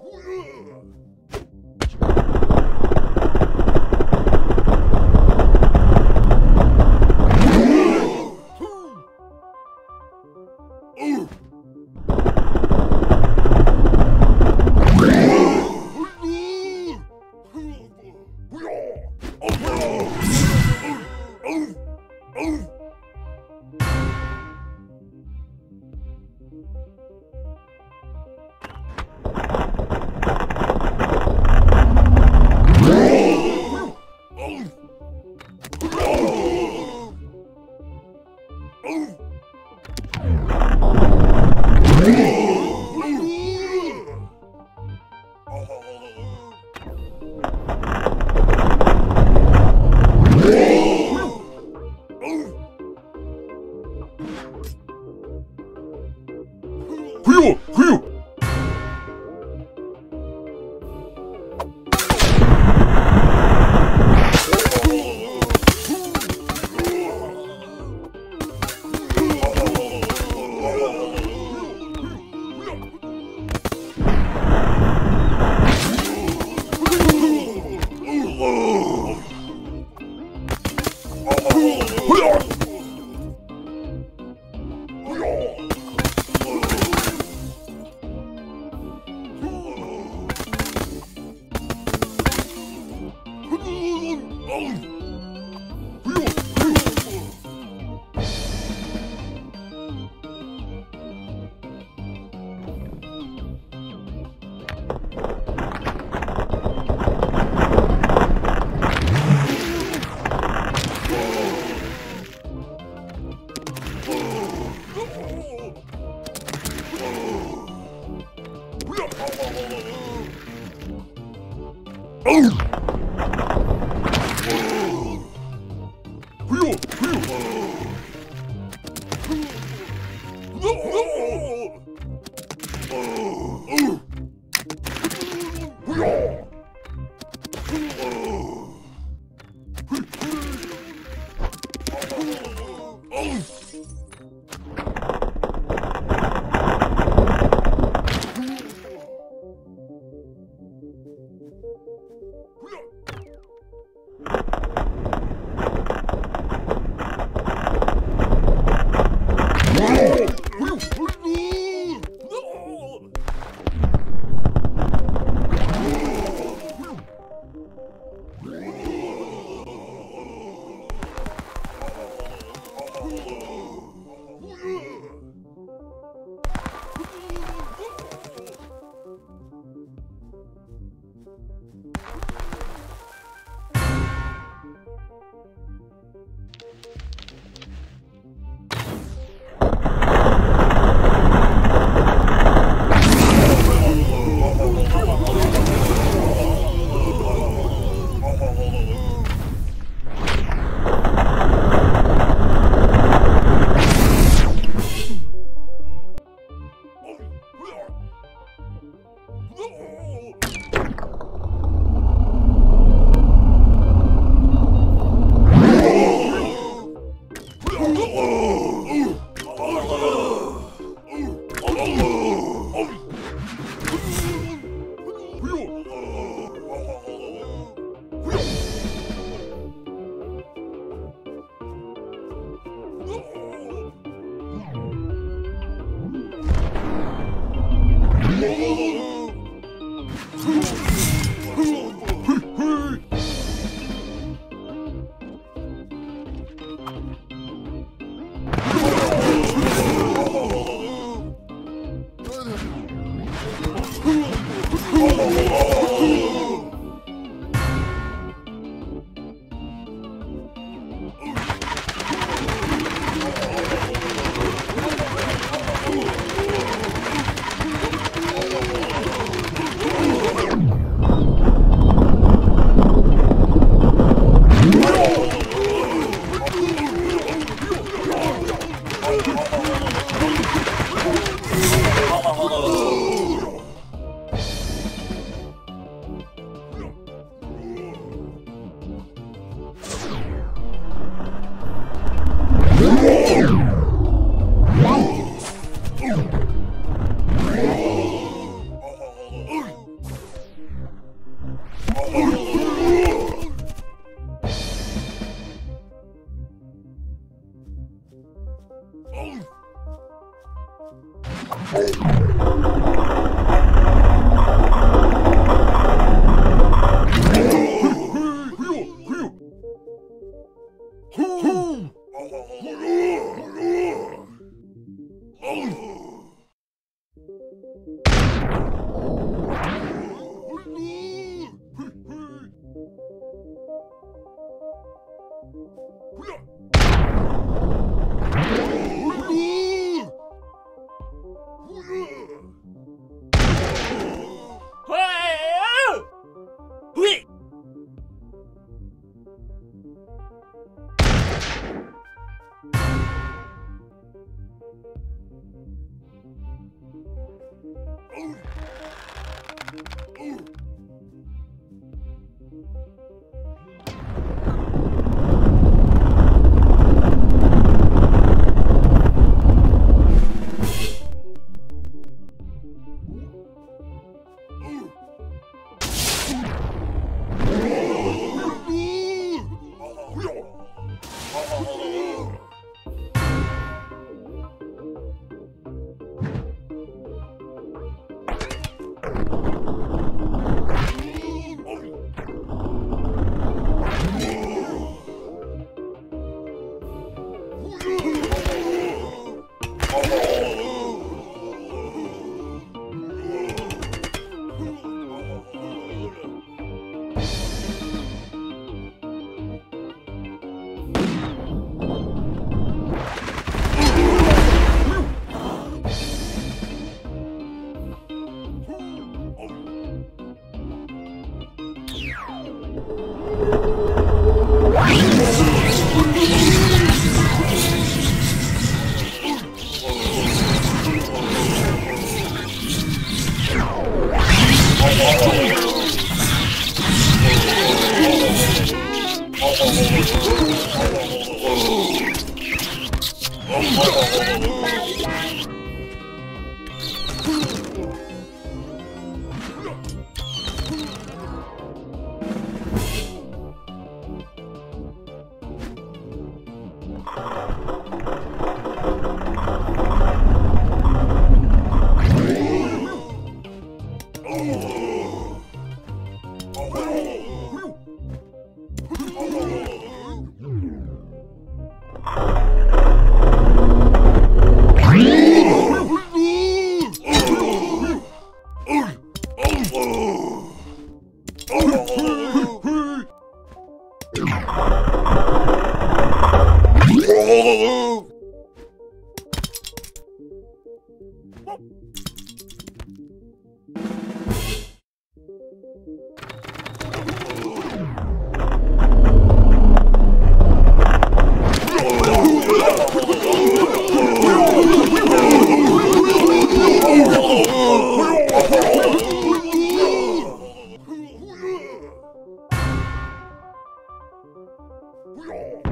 Hurrah! Oh! Oh! Oh! you Falou! Whoa. We are.